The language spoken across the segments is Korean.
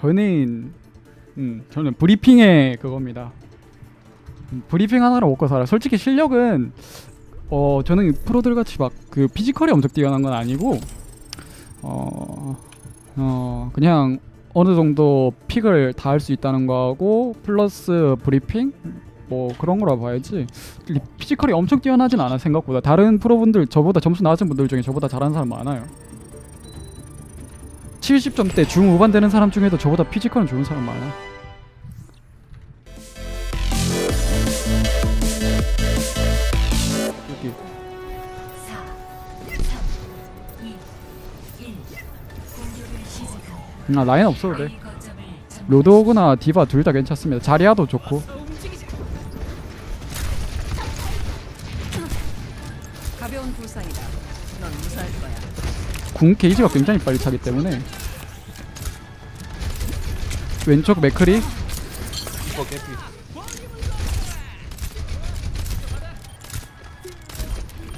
저는 음 저는 브리핑의 그겁니다. 음, 브리핑 하나로 먹고 살아. 솔직히 실력은 어 저는 프로들 같이 막 그 physical이 엄청 뛰어난 건 아니고 어, 어 그냥 어느 정도 pick을 다 할 수 있다는 거하고 플러스 브리핑 뭐 그런 거라 봐야지 리- physical이 엄청 뛰어나진 않아 생각보다 다른 프로분들 저보다 점수 낮은 분들 중에 저보다 잘하는 사람 많아요 70점대 중후반 되는 사람 중에도 저보다 피지컬은 좋은 사람 많아 여기 4, 3, 2, 1. 공격을 시작합니다. 아 라인 없어도 돼 로드오그나 디바 둘 다 괜찮습니다 자리아도 좋고. 궁 게이지가 굉장히 빨리 차기 때문에 왼쪽 맥크리. 이거 개피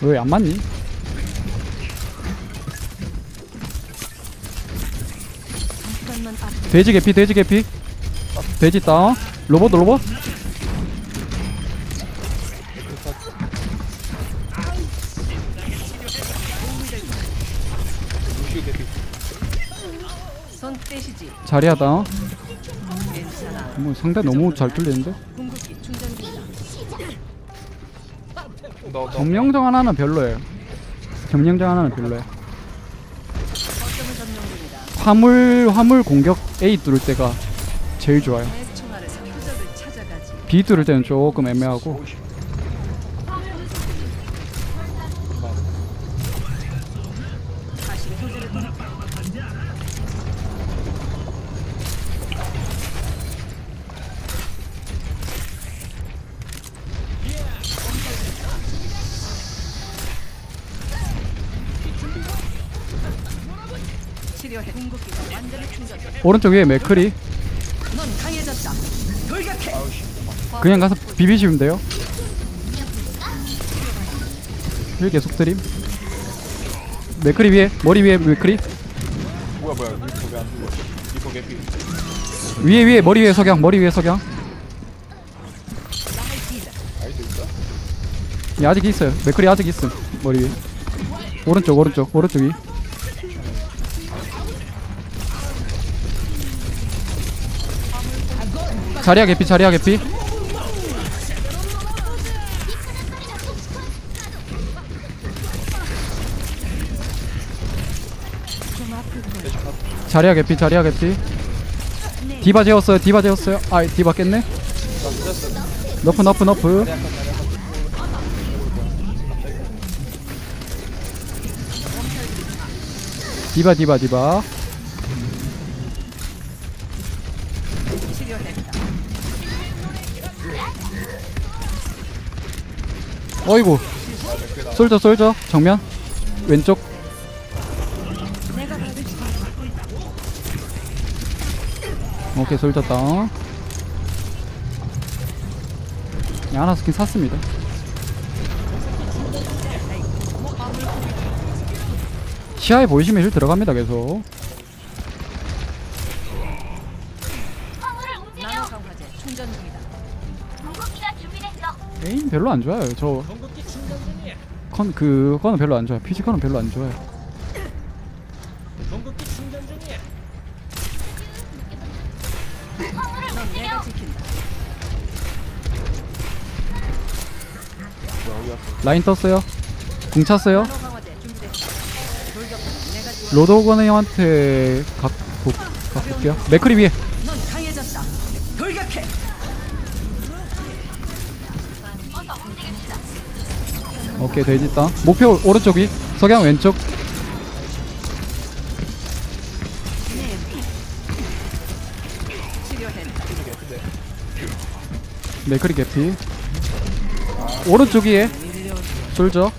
왜 안 맞니? 돼지 개피 돼지 개피. 돼지 다운 로봇 로봇. 괜찮아. 뭐 상대 너무 잘 뚫리는데? 점령정 하나는 별로예요. 점령정 하나는 별로예요. 화물 화물 공격 A 뚫을 때가 제일 좋아요. B 뚫을 때는 조금 애매하고 오른쪽 위에 맥크리. 그냥 가서 비비시면 돼요. heal 계속 드림. 맥크리 위에 머리 위에 맥크리. 뭐야 뭐야. 개피. 위에 위에 머리 위에 석양 머리 위에 석양. 예, 아직 있어요. 맥크리 아직 있음 머리 위에. 오른쪽 오른쪽 오른쪽 위 자리야 개피 자리야 개피. 자리야 개피 자리야 개피. 디바 재웠어요 디바 재웠어요. 아 디바 깼네. nerf nerf nerf. 디바 디바 디바 어이구. 솔져 솔져. 정면. 왼쪽. 오케이 솔져 다운 야, 하나 스킨 샀습니다. 시야에 보이시면 heal 들어갑니다 계속 aim 별로 안 좋아요. 저 컨, 그거는 별로 안 좋아요. physical은 별로 안 좋아요. 라인 떴어요? 궁 찼어요? 지원. 로드오건 형한테 각, 복, 각 볼게요. 맥크리 위에 오케이 돼지 있다 목표 오른쪽 위 석양 왼쪽 치료했다. 맥크리 개피 오른쪽 위에 솔져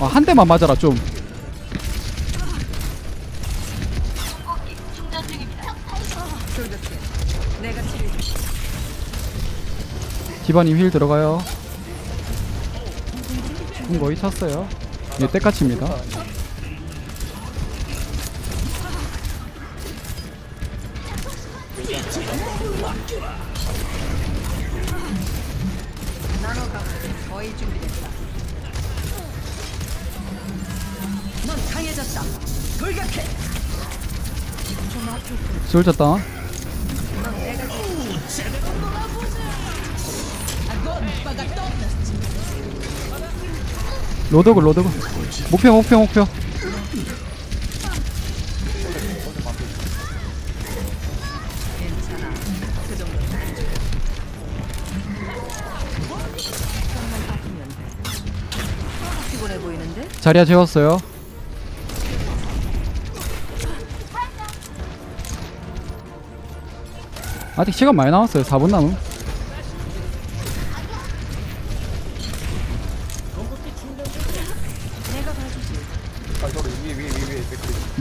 아, 한 대만 맞아라 좀. 디바님 힐 들어가요 궁 거의 때까치입니다. 돌격해. 좀 아플 뿐. 솔졌다 넌 내가 아건 오빠가 떠났지. 로드고 로드고 목표 목표 목표? 자리야 재웠어요. 아직 시간 많이 남았어요. 4분 남음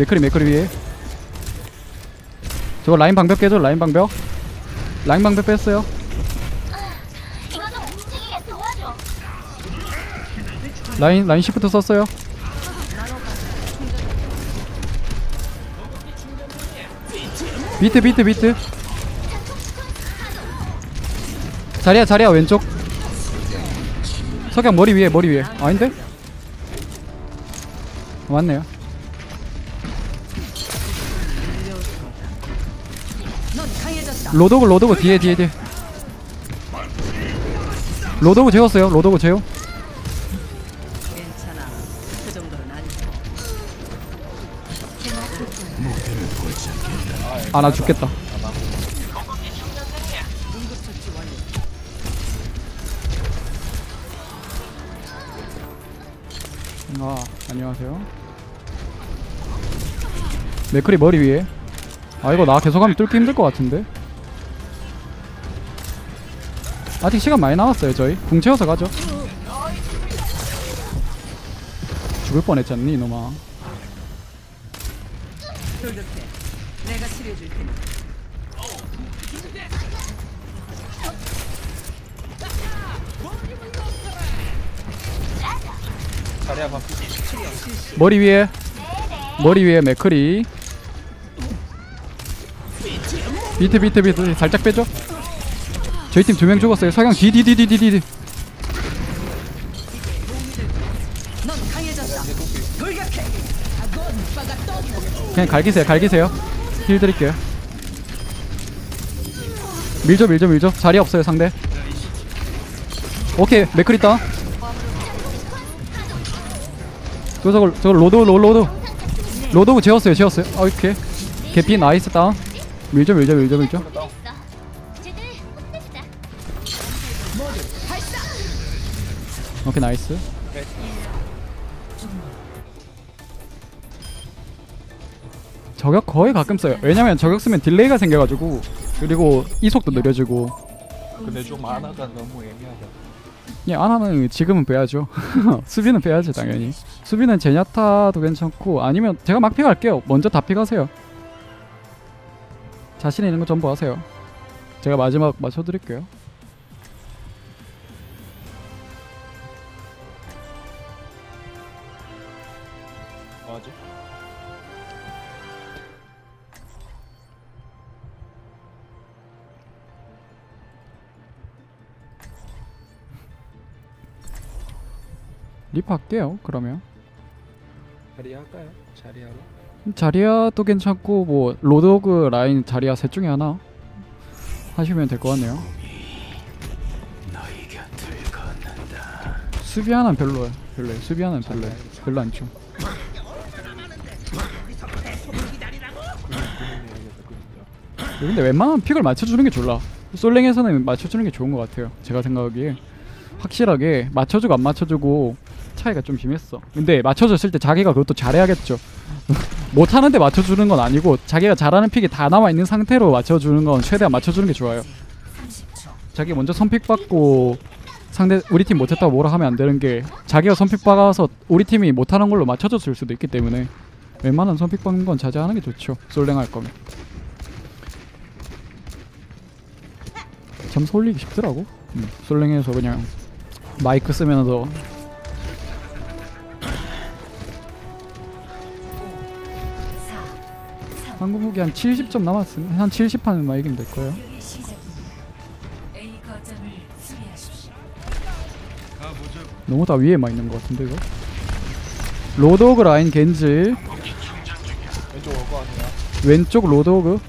맥크리 맥크리 위에. 저거 라인 방벽 깨줘 라인 방벽. 라인 방벽 뺐어요. 라인 라인 shift 썼어요. beat beat beat. 자리야 자리야 왼쪽. 석양 머리 위에 머리 위에. 아닌데? 맞네요 로드호그 로드호그 뒤에 뒤에 뒤에. 로도그 재웠어요. 로도그 아니지. 아나 죽겠다. 아 안녕하세요. 맥크리 머리 위에. 아 이거 나 계속하면 뚫기 힘들 것 같은데 아직 시간 많이 남았어요 저희. 궁 채워서 가죠. 죽을 뻔했잖니 이놈아. 머리 위에 머리 위에 맥크리 beat beat beat. 살짝 빼죠 저희 팀 두 명 죽었어요. 석양 뒤뒤뒤뒤뒤뒤. 그냥 갈기세요 갈기세요. heal 드릴게요. 밀죠 밀죠 밀죠. 자리야 없어요 상대. 오케이 따또 저걸 저걸 로드 로 로드. 로드 재웠어요 재웠어요. 아 오케이. 개피 nice 다운. 밀죠 밀죠 밀죠 밀죠 오케이 nice 저격 거의 가끔 써요 왜냐면 저격 쓰면 delay가 생겨가지고 그리고 이속도 느려지고 근데 좀 아나가 너무 애매하다. 예, 아나는 지금은 빼야죠. 수비는 빼야죠, 당연히. 수비는 제냐타도 괜찮고 아니면 제가 막 픽할게요. 먼저 다 픽하세요. 자신 있는 거 전부 하세요. 제가 마지막 맞춰드릴게요. 리퍼 할게요. 그러면 자리야 할까요? 자리 하러? 자리야도 괜찮고 뭐 로드호그 라인 자리야 셋 중에 하나 하시면 될 것 같네요. 수비 아나는 별로예요. 별로예요. 수비 아나는 별로예요. 별로 안 좋아. 근데 웬만하면 pick을 맞춰주는 게 졸라. 솔랭에서는 맞춰주는 게 좋은 것 같아요. 제가 생각하기에 확실하게 맞춰주고 안 맞춰주고 차이가 좀 심했어. 근데 맞춰줬을 때 자기가 그것도 잘해야겠죠. 못하는데 맞춰주는 건 아니고 자기가 잘하는 픽이 다 남아 있는 상태로 맞춰주는 건 최대한 맞춰주는 게 좋아요. 30초. 자기 먼저 선픽 받고 상대 우리 팀 못했다고 뭐라 하면 안 되는 게 자기가 선픽 받아서 우리 팀이 못하는 걸로 맞춰줬을 수도 있기 때문에 웬만한 선픽 받는 건 자제하는 게 좋죠. 솔랭 할 거면. 점수 올리기 쉽더라고. 음, 솔랭에서 그냥 마이크 쓰면서 한국 무기 한 70점 남았으면 한 70판만 이기면 될 거예요. 너무 다 위에만 있는 것 같은데 이거. 로드오그 라인 겐지 왼쪽 올거 아니야 왼쪽 로드호그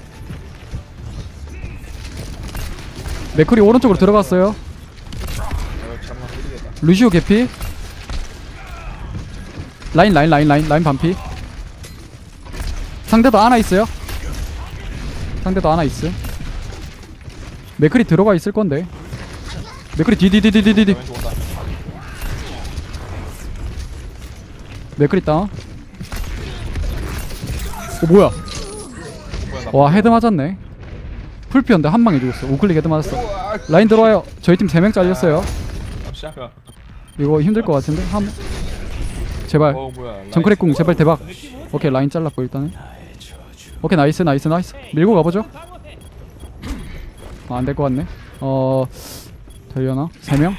맥크리 오른쪽으로 들어갔어요. 루시오 개피 라인 라인 라인 라인 라인 반피 상대도 아나 있어요? 상대도 아나 있어 맥크리 들어가 있을 건데. 맥크리 뒤뒤뒤뒤뒤뒤 맥크리 다운 어 뭐야? 와 head 맞았네. 풀피였는데 한 방에 죽었어. 우클릭 head 맞았어. 라인 들어와요. 저희 팀 3명 잘렸어요. 이거 힘들 것 같은데? 한 제발. 어 뭐야. 라인 정크랫 궁 제발 대박. 오케이 라인 잘랐고 일단은 오케이 nice nice nice. 밀고 가보죠. 아, 안될 것 같네. 어 되려나? 3명?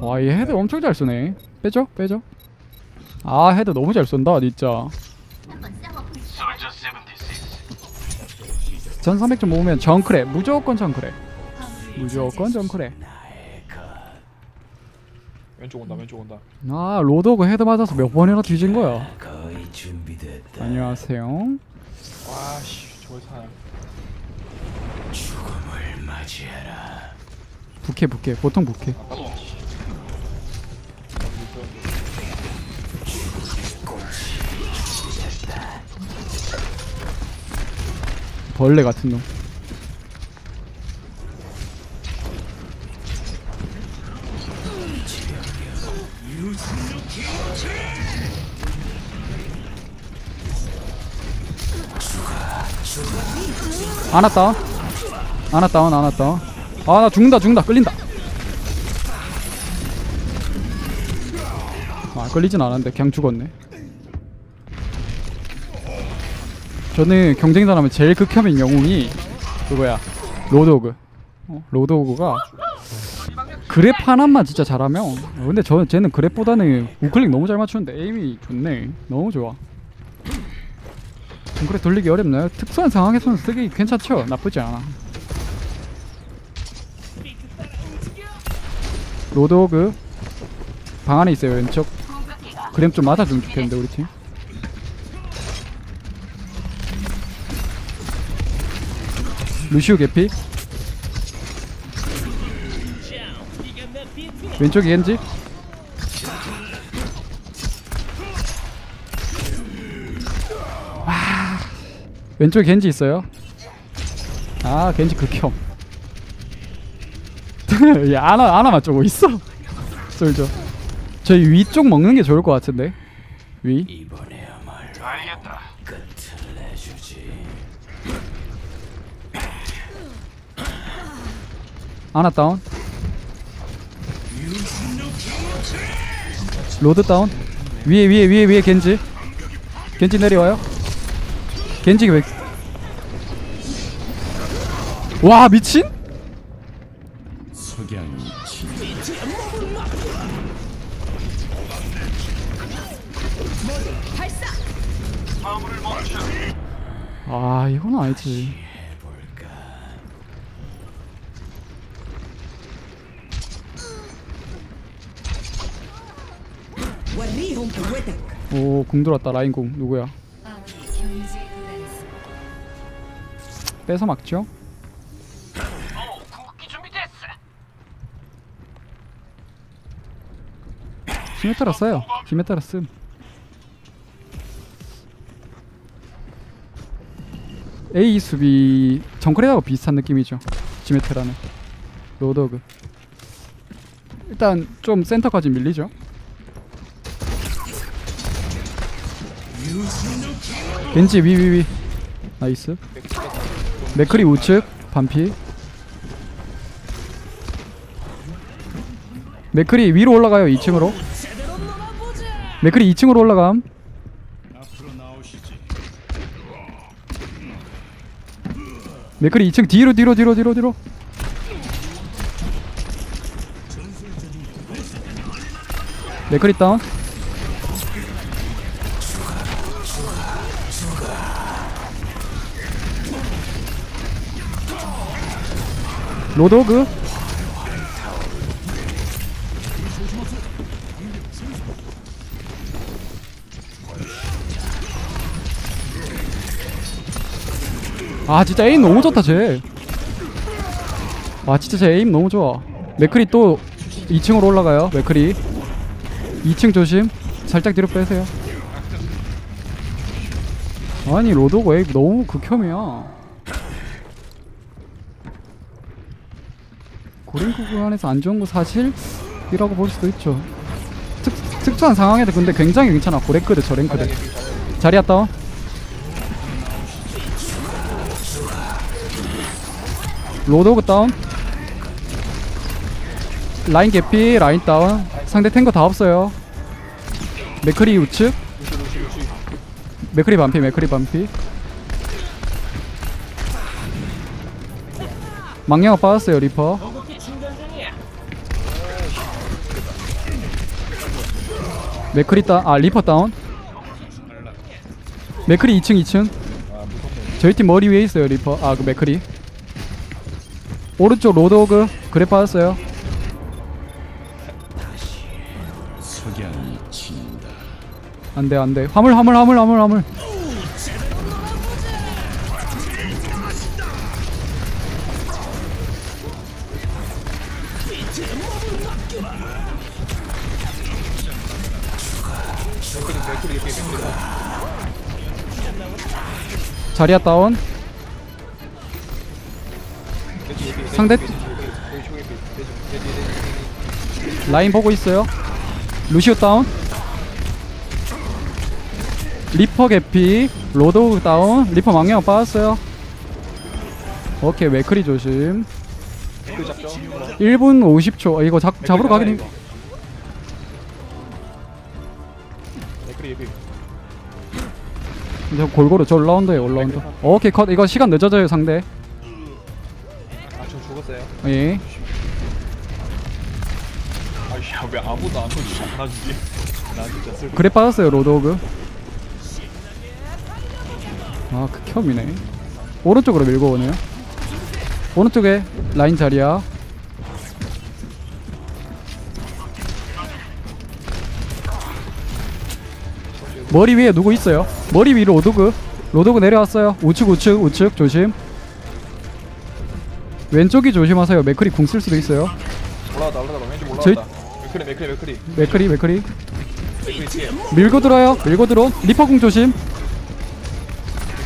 와 이 head 엄청 잘 쏘네. 빼죠? 빼죠? 아 head 너무 잘 쏜다 진짜. 한번 싸워보자. 전 300점 모으면 정크랫 무조건 정크랫 무조건 정크랫 왼쪽 온다 왼쪽 온다 아 로드호그 head 맞아서 몇 번이나 뒤진 거야 거의 준비됐다. 안녕하세요 와씨 저걸 사냐 죽음을 맞이해라. 부캐 부캐 보통 부캐 씨. 벌레 같은 놈. 아나 다운 아나 다운 아나 죽는다 죽는다. 끌린다. 아 끌리진 않았는데 그냥 죽었네. 저는 경쟁자 하면 제일 극혐인 영웅이 그거야. 로드호그. 어, 로드호그가 grab 하나만 진짜 잘하면 어, 근데 저 쟤는 grab보다는 우클릭 너무 잘 맞추는데 aim이 좋네. 너무 좋아 그래 돌리기 어렵나요? 특수한 상황에서는 쓰기 괜찮죠? 나쁘지 않아. 로드오그 방 안에 있어요 왼쪽. 그램 좀 맞아주면 좋겠는데 우리 팀. 루시오 개피. 왼쪽이 겐지 왼쪽에 겐지 있어요? 아 겐지 극혐. 야 아나 아나만 쪼고 있어? 솔저 저희 위쪽 먹는 게 좋을 것 같은데? 위. 아나 다운. 로드 다운. 위에 위에 위에 위에 겐지. 겐지 내려와요 겐지 왜... 와 미친? 아 이건 아니지. 오궁 들어왔다. 라인 궁. 누구야 뺏어 막죠? 시메타라 써요. 시메타라 씀 A 수비 정크레하고 비슷한 느낌이죠. 지메테라는. 로더그. 일단 좀 센터까지 밀리죠. 겐지 위위위. nice 맥크리 우측 반피. 맥크리 위로 올라가요 2층으로. 맥크리 2층으로 올라감. 맥크리 2층 뒤로 뒤로 뒤로 뒤로 뒤로. 맥크리 다운 로도그 아 진짜 에임 너무 좋다 쟤. 와 진짜 쟤 aim 너무 좋아. 맥크리 또 2층으로 올라가요. 맥크리 2층 조심. 살짝 뒤로 빼세요. 아니 로드호그 aim 너무 극혐이야. 고랭 구간에서 안 좋은 거 사실이라고 볼 수도 있죠. 특, 특수한 상황에도 근데 굉장히 괜찮아. 고랭크든 저랭크든. 자리야 다운. 로드호그 다운. 라인 개피, 라인 다운. 상대 탱커 다 없어요. 맥크리 우측. 맥크리 반피, 맥크리 반피. 망령화 빠졌어요, 리퍼. 맥크리 다운, 아 리퍼 다운. 맥크리 2층, 2층. 저희 팀 머리 위에 있어요, 리퍼. 아, 그 맥크리. 오른쪽 로드호그 grab 빠졌어요. 안돼 안돼. 화물 화물 화물 화물 화물. 자리야 다운. 상대 라인 보고 있어요. 루시오 다운. 리퍼 개피. 로드 다운. 리퍼 망령 빠졌어요. 오케이 맥크리 조심. 그 잡죠 1분 50초. 아, 이거 잡, 잡으러 가긴. 저 골고루 저 all-round에 all-round. 오케이 컷. 이거 시간 늦어져요 상대. 아 저 죽었어요 예. 아이씨 왜 아무도 안 오지 나 진짜 슬 grab 빠졌어요 로드호그. 아 극혐이네. 오른쪽으로 밀고 오네요. 오른쪽에 라인 자리야. 머리 위에 누구 있어요? 머리 위로 로드호그. 로드호그 내려왔어요. 우측 우측 우측 조심. 왼쪽이 조심하세요. 맥크리 궁 쓸 수도 있어요. 올라왔다 올라왔다 왼쪽 올라왔다 맥크리 맥크리 맥크리 맥크리 맥크리. 밀고 들어요. 밀고 들어. 리퍼 궁 조심.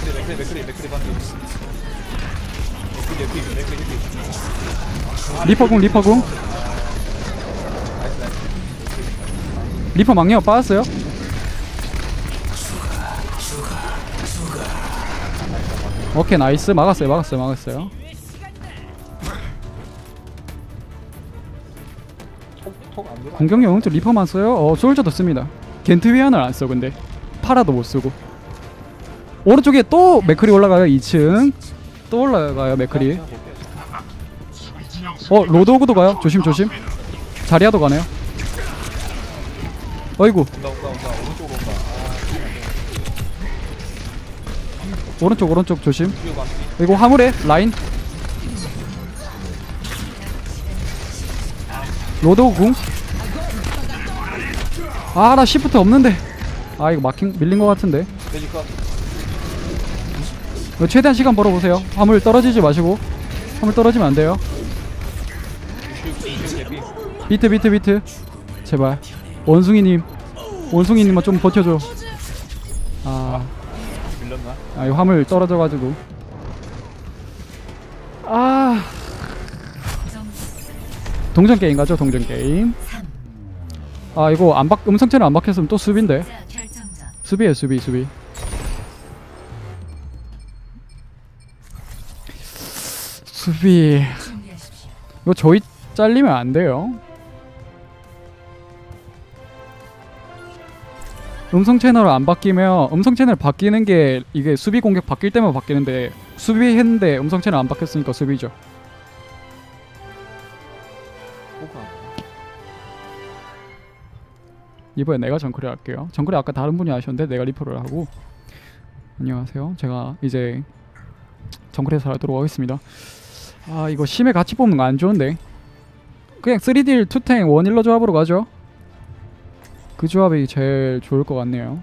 맥크리 맥크리 맥크리 반대 리퍼 궁 리퍼 궁. 리퍼 망령 빠졌어요. 오케이 nice 막았어요 막았어요 막았어요. 공격력 오른쪽 리퍼만 써요. 어 솔저도 씁니다. 겐트위한을 안 써 근데 파라도 못 쓰고. 오른쪽에 또 맥크리 올라가요 2층. 또 올라가요 맥크리. 어 로드호그도 가요. 조심 조심. 자리야도 가네요. 어이구 오른쪽 오른쪽 조심. 그리고 화물에 라인. 로드 궁. 아 나 shift 없는데. 아 이거 막힌 밀린 것 같은데. 이거 최대한 시간 벌어보세요. 화물 떨어지지 마시고. 화물 떨어지면 안 돼요. 비트 비트 비트. 제발. 원숭이님. 원숭이님만 좀 버텨줘. 아, 이 화물 떨어져가지고. 아. 동전 게임 가죠, 동전 게임. 아, 이거 안 박, 음성 채널 안 박혔으면 또 수비인데. 수비에 수비, 수비. 수비. 이거 저희 잘리면 안 돼요. 음성 채널 안 바뀌면 음성 채널 바뀌는 게 이게 수비 공격 바뀔 때만 바뀌는데 수비했는데 음성 채널 안 바뀌었으니까 수비죠. 이번에 내가 정크를 할게요. 정크를 아까 다른 분이 하셨는데 내가 리퍼를 하고 안녕하세요. 제가 이제 정글에서 하도록 하겠습니다. 아 이거 심해 같이 뽑는 거 안 좋은데 그냥 3딜 투탱 원일러 조합으로 가죠. 그 조합이 제일 좋을 것 같네요.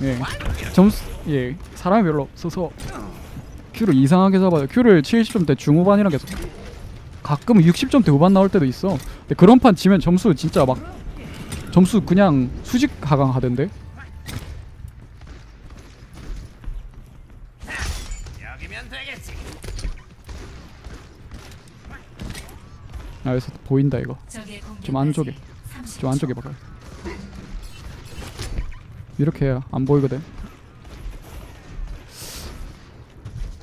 예, 점수 예 사람이 별로 없어서 큐를 이상하게 잡아요. 큐를 70점대 중후반이라 계속 가끔은 60점대 후반 나올 때도 있어. 근데 그런 판 지면 점수 진짜 막 점수 그냥 수직 하강 하던데. 아 여기서 보인다 이거. 좀 안쪽에 좀 안쪽에 봐요. 이렇게 해야 안 보이거든.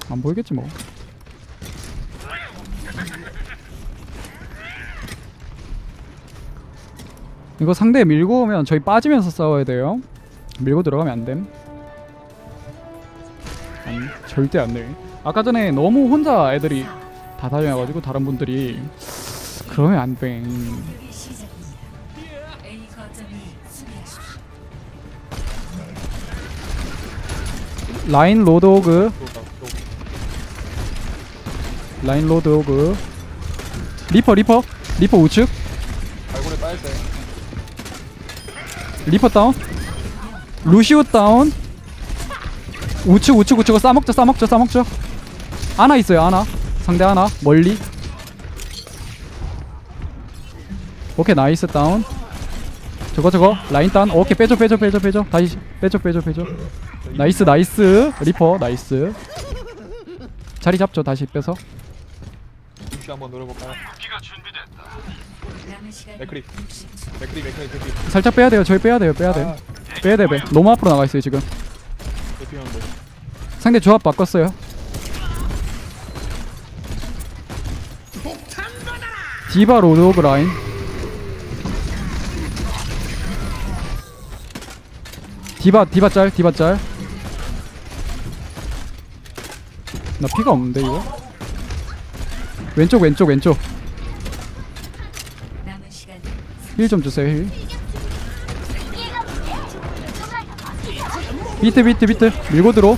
안 보이겠지 뭐. 이거 상대 밀고 오면 저희 빠지면서 싸워야 돼요. 밀고 들어가면 안 됨. 아니 절대 안 돼. 아까 전에 너무 혼자 애들이 다 다녀가지고 다른 분들이 그러면 안 돼. 라인 로드 오그. 또, 또. 라인 로드 오그. 리퍼 리퍼. 리퍼 우측. 발골에 때. 리퍼 다운. 루시우 다운. 우측 우측 우측. 싸먹죠 싸먹죠 싸먹죠. 아나 있어요 아나. 상대 아나. 멀리 오케이 나이스 다운. 저거 저거. 라인 다운 오케이 빼줘 빼줘 빼줘 빼줘. 다시 빼줘 빼줘 빼줘. nice nice. 리퍼 nice. 자리 잡죠 다시 빼서. 루시우 한번 노려볼까요? 맥크리. 맥크리, 맥크리, 맥크리. 살짝 빼야 돼요. 저희 빼야 돼요. 빼야 돼요 아, 빼야 돼요 빼. 너무 앞으로 나가 있어요 지금. 대피하는데. 상대 조합 바꿨어요. 디바 로드 오브 라인. 디바 디바 짤 디바 짤. 나 피가 없는데 이거. 왼쪽 왼쪽 왼쪽. 힐 좀 주세요 힐. 비트 비트 비트 밀고 들어.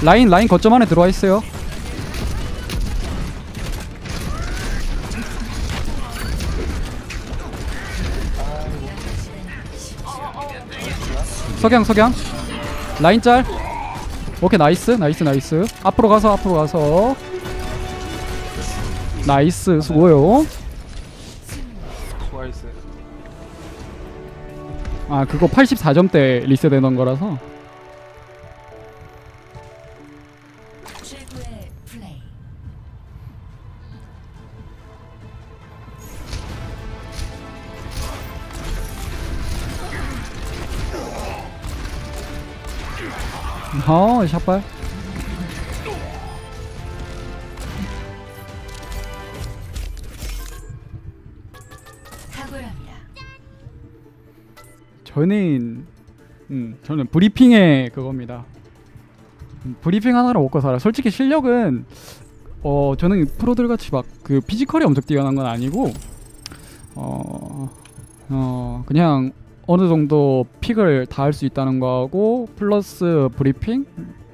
라인 라인 거점 안에 들어와 있어요. 석양 석양. 라인 짤. 오케이 나이스 나이스 나이스. 앞으로 가서 앞으로 가서. 나이스 수고요. 스와이스. 아 그거 84점대 리셋되는 거라서 어 샷발. 저는 음 저는 브리핑의 그겁니다. 음, 브리핑 하나로 먹고 살아. 솔직히 실력은 어 저는 프로들 같이 막 그 physical이 엄청 뛰어난 건 아니고 어, 어 그냥 어느 정도 pick을 다 할 수 있다는 거하고 플러스 브리핑?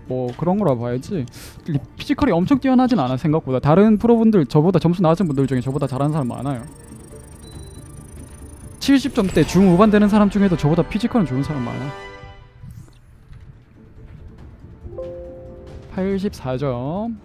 뭐 그런 거라 봐야지. 리- physical이 엄청 뛰어나진 않아 생각보다. 다른 프로분들 저보다 점수 나으신 분들 중에 저보다 잘하는 사람 많아요. 70점대 중후반 되는 사람 중에도 저보다 피지컬은 좋은 사람 많아. 84점